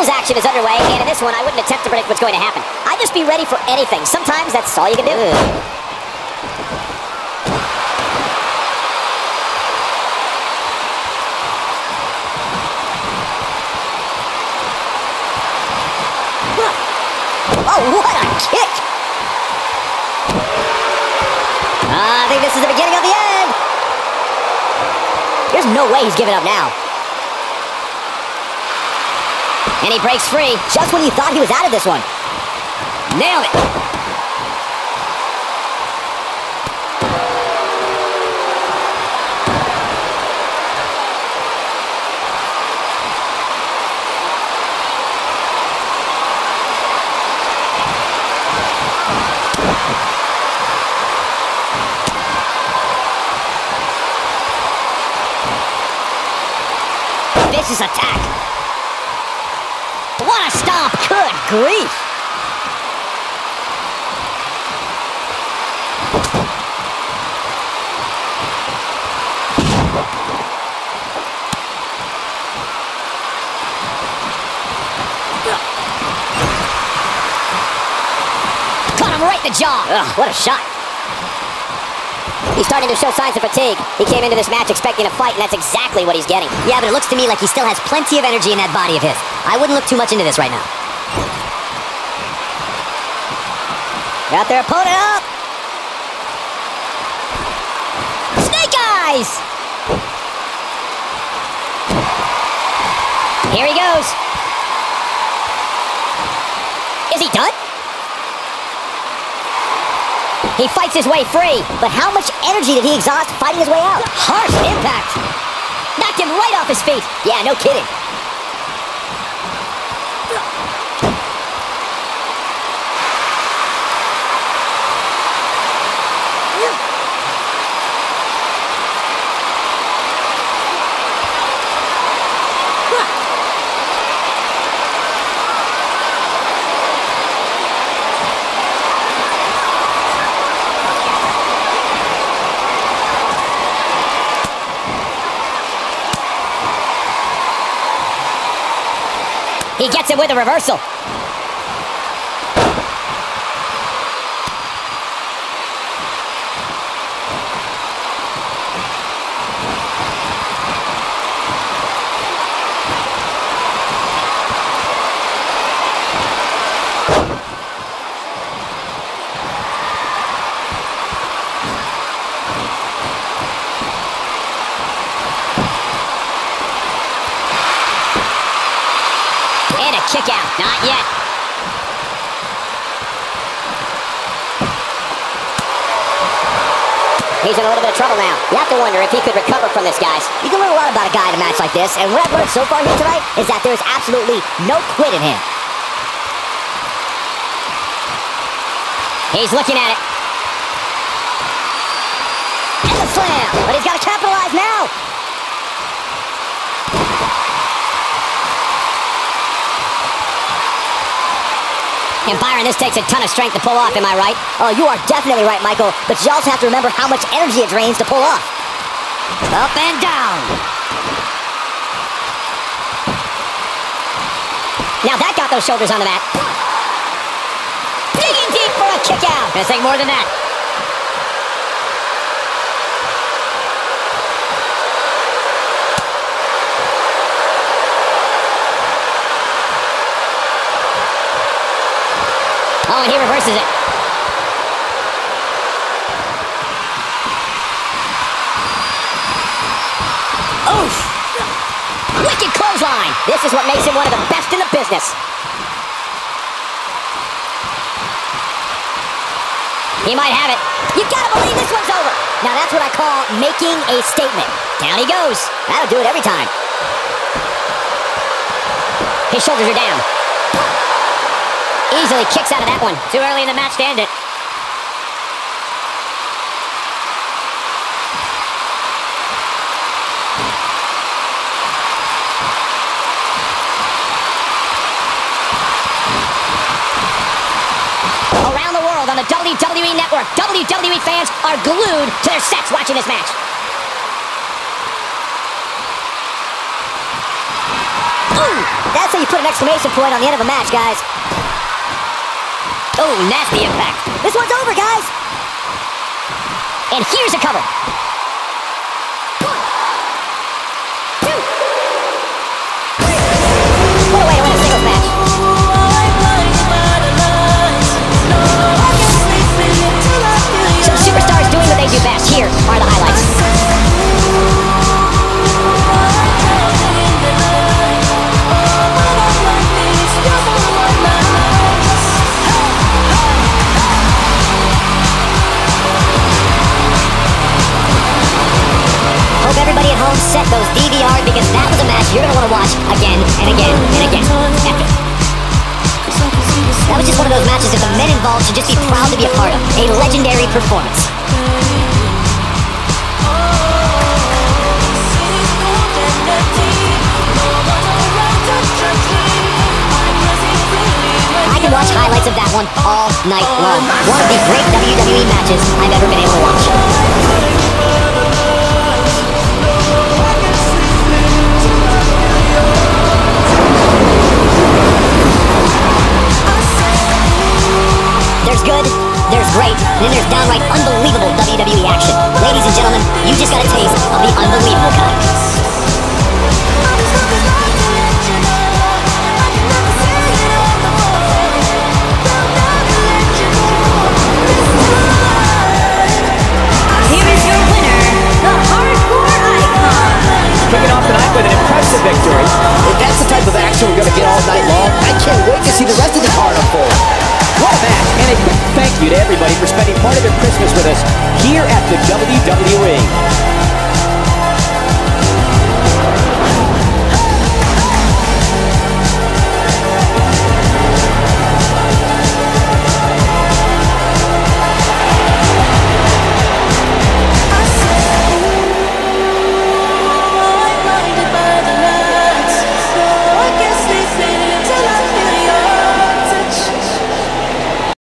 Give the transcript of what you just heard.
Singles action is underway, and in this one, I wouldn't attempt to predict what's going to happen. I'd just be ready for anything. Sometimes that's all you can do. Oh, what a kick! I think this is the beginning of the end. There's no way he's giving up now. And he breaks free just when you thought he was out of this one. Nailed it. Vicious attack. What a stomp! Good grief! Caught him right in the jaw. Ugh, what a shot. He's starting to show signs of fatigue. He came into this match expecting a fight, and that's exactly what he's getting. Yeah, but it looks to me like he still has plenty of energy in that body of his. I wouldn't look too much into this right now. Got their opponent up. Snake Eyes! Here he goes. Is he done? He fights his way free, but how much energy did he exhaust fighting his way out? Harsh impact. Knocked him right off his feet. Yeah, no kidding. He gets it with a reversal. Kick out. Not yet. He's in a little bit of trouble now. You have to wonder if he could recover from this, guys. You can learn a lot about a guy in a match like this, and what I've learned so far here tonight is that there's absolutely no quit in him. He's looking at it. And the slam! But he's got to capitalize now! And Byron, this takes a ton of strength to pull off, am I right? Oh, you are definitely right, Michael. But you also have to remember how much energy it drains to pull off. Up and down. Now that got those shoulders on the mat. Digging deep for a kick out. Gonna take more than that. And he reverses it. Oof! Wicked clothesline. This is what makes him one of the best in the business. He might have it. You gotta believe this one's over. Now that's what I call making a statement. Down he goes. That'll do it every time. His shoulders are down. Easily kicks out of that one. Too early in the match to end it. Around the world on the WWE Network, WWE fans are glued to their sets watching this match. That's how you put an exclamation point on the end of a match, guys. Oh, nasty impact. This one's over, guys. And here's a cover. You're want to watch again and again and again. Epic. That was just one of those matches that the men involved should just be proud to be a part of. A legendary performance. I can watch highlights of that one all night long. One of the great WWE matches I've ever been able to watch. And gentlemen, you just got a taste of the unbelievable kind. Here is your winner, the Hardcore Icon. Kicking off tonight with an impressive victory. If that's the type of action we're going to get all night long, I can't wait to see the rest of the card unfold. What a match, and a quick thank you to everybody for spending part of their Christmas with us here at the WWE.